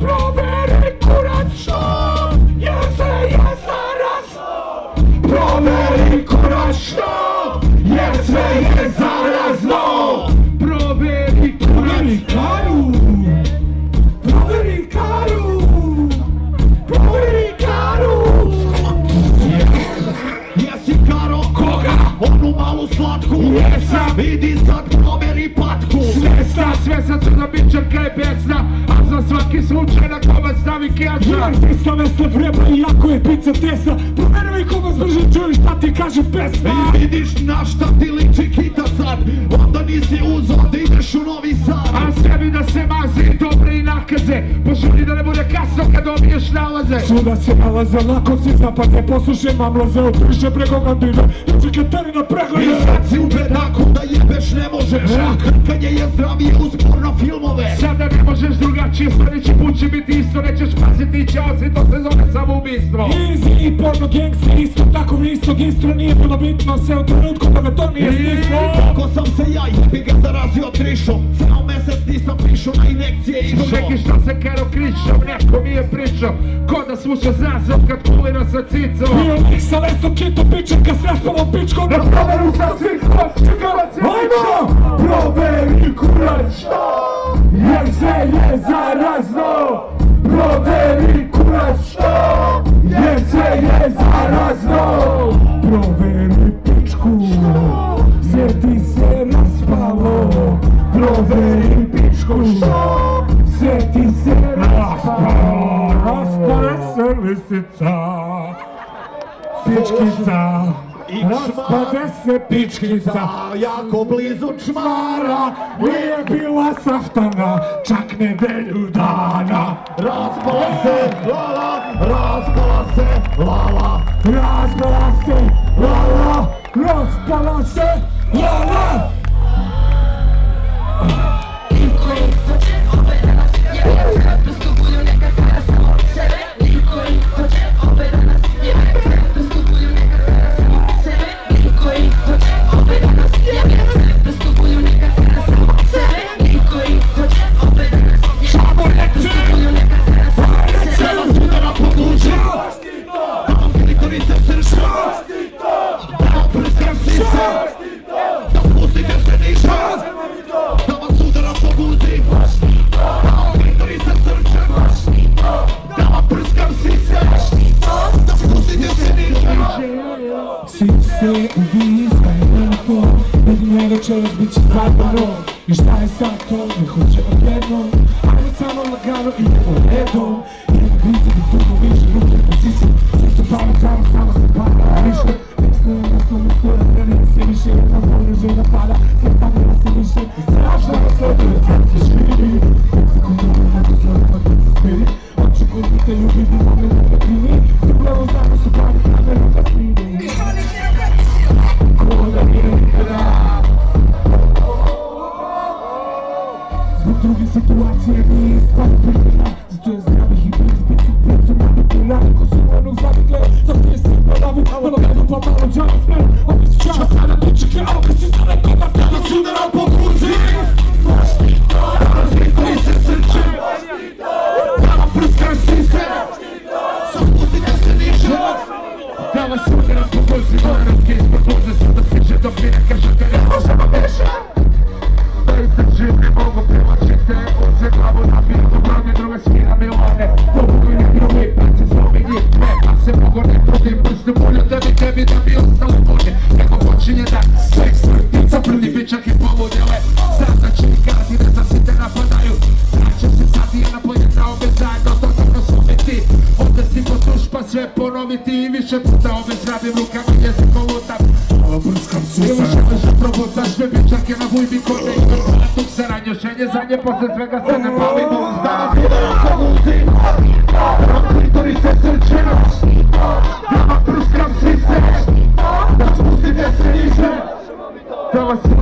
Proveri kurac što jer je zaraz Proveri kurac što jer sve je zarazno da bit će kaj A za svaki slučaj na kome stavi kjača Artista vesle vreba i jako je pizza tesna. Proveruj kome zbrže čuješ šta ti kaže pesma. I vidiš na šta ti liči kita sad Onda nisi uzo da ideš u Novi Sad. A sebi da se mazi dobre i nakaze Požuri da ne bude kasno kad dobiješ nalaze. Svuda se nalaze, lako si zapaze Poslušaj mamlaze, otriše preko kantine Juče Katarina I pregleda sad si u bedaku da jebeš ne možeš A krkanje je zdravije uz porno možeš drugačije, sljedeći put će biti isto Nećeš paziti, ćao si, to se zove samoubistvo Easy i porno gangster, isto tako istog istro Nije bilo bitno se u trenutku da me to nije stislo Kako sam se ja jebi ga zarazio trišom. Ceo mesec nisam pišao na inekcije Zbog išao. Neki što se kero kričom, neko mi je pričao. Ko da sluša zazov kad kulira sa cicom. Bio lik sa lesom kitom pičem kad s raspavom pičkom Na proveru sa cicom, čekala se Ajmo! Proveri kurac što Sve je zarazno Proveri kurac što? Jer sve je zarazno. Proveri pičku Sjeti se raspalo Proveri pičku što Sjeti se raspalo Raspale se lisica Pičkica Raspade se pičkica Jako blizu čmara. Nije bila saftana Čak nedelju dana. Raspala se lala, raspala se lala. Raspala se lala Raspala se lala Svi se uviska je veliko Jedine večeras bit će zabavno I šta je sad to, ne hoće odjednom. Ajde samo lagano idemo redom nije ispalo primjena Zato je zdravih i biti vrtica prdi bičak i pomodele Znam da i da se te napadaju. Vraća se sad i jedna po jedna obe zajedno totalno slomiti Ovdje si potuš pa sve ponoviti i više puta obezrabim rukama jezikom lutam Ovo brskam susa Ili želiš da probutaš sve bičake na vujbi kode i vrtala tuk se ranjošenje zadnje posle svega se ne bavimo. Da vam sudara po guzi Da vam klitorice srče Da vam prskam sise Da spustite se niže. Da vas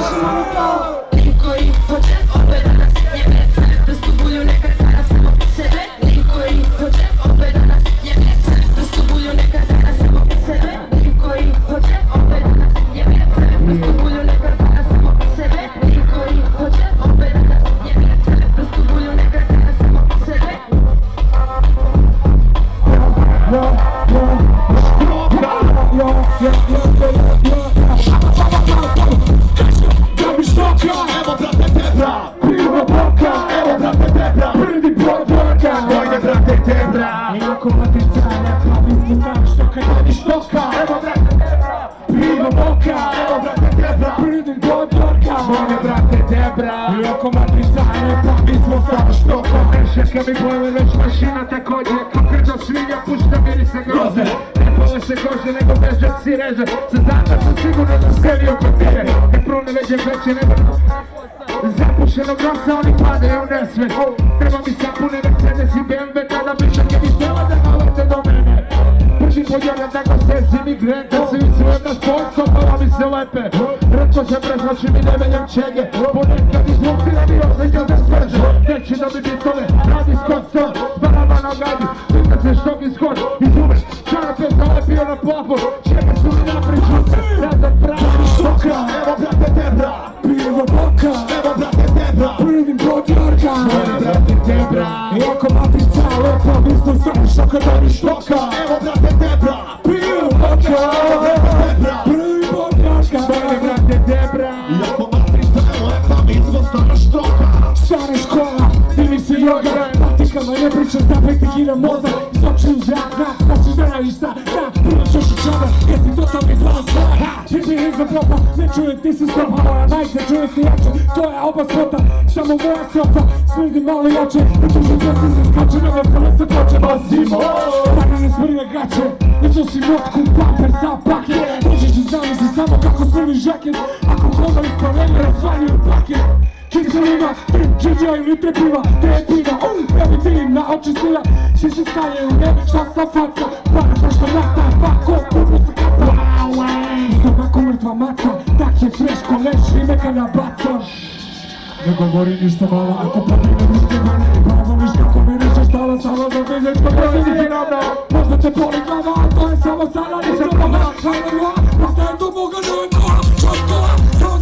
se brate tebra Iako matrica ne pravi smo znam što kad I štoka Evo brate tebra Pivo boka Evo brate tebra pridim do dorka Moje brate Debra Iako matrica ne pravi smo znam što Što pomešaka mi već mašina svinja pušta mirisa groze Ne pole se kože nego reže zada sam sigurno papire Ne prune veđe veće nego Zapušenog nosa oni padaju u nesve Treba mi sapune Mercedes i BMW Tada bi čak mi htjela da nalete do mene. Prvi podjavljam da go sezi migrante Svi su jedna sponsor, pala mi se lepe. Retko se prezlači mi ne veljam čege. Ponekad izlupila mi osjeća da sveže Neći da mi bitove, radi skot sol Baraba na gadi, pita se što mi skot Izume, čarape zalepio na plafon Čega su mi napriču, razak pravi. Evo brate tebra. Pivo boka. Evo brate tebra Debra Iako matrica lepa mi smo znam što kad oni štoka Evo brate tebra Pivo boka Evo brate tebra Prvi dorka Moje brate Debra. Iako matrica je lepa Mi štoka Stara škola, ti mi se joga Patikama ne pričam da petikira mozak Skoči u zrak, znači da prvo ćeš u čoba, jesi totalni glas Živi iza propa, ne čuje ti se strofa Moja majica čuje se jače, to je oba spota Samo moja strofa, smrdi malo jače Ne tužim pjesme se skače, na vesele se ploče Basimo, tako ne smrde gače Ne nosim notku, pamper za paket Možeš da zamisli samo kako smrdi žaket Ako hoda isparenje, razvaljuju paket Kiselina, tri džiđa ili te piva, te piva, evi ti na oči sila Še se stanje u ne, šta sa faca, što nata, pa ko kupu se kaca Stomak mrtva maca, tak je freško leš i neka nabaca Ne govori ništa malo, ako pobine ruke mene Pravo viš kako mi reče stala samo za fizičko preziđe Možda te boli glava, to je samo sada nisam boga Haleluja, brate je to Boga, ne je kola, čotkola, samo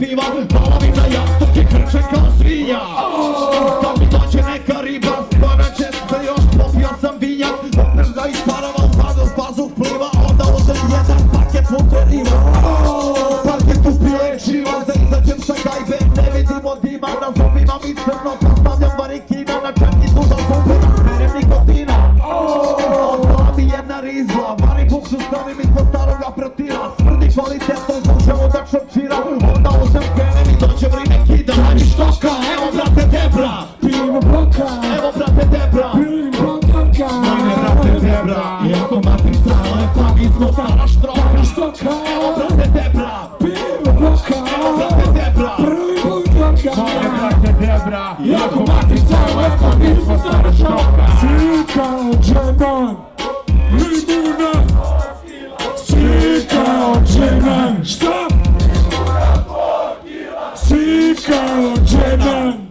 piva Palavim na jastuk i krčem kao svinja Kad mi dođe neka riba Spanaće se još popio sam vinjak. Opet ga isparava zadu pazuh pliva Onda uzem jedan paket lukeriva Paket u piječiva Da izađem sa gajbe Ne vidim od dima Na zubima mi crno Postavljam varikina Na čakicu za zube Razmerem nikotina Ostala mi jedna rizla Mari buksu stavim ispod staroga protira. Smrdi kvalitetno zbog želudačnog čira Onda jasno zaraš tropiš stoka Obrate debra, pivo bloka Obrate debra, prvi bud bloka Obrate debra, jako matiš ceo eko džeman, limuna džeman, šta? Džeman.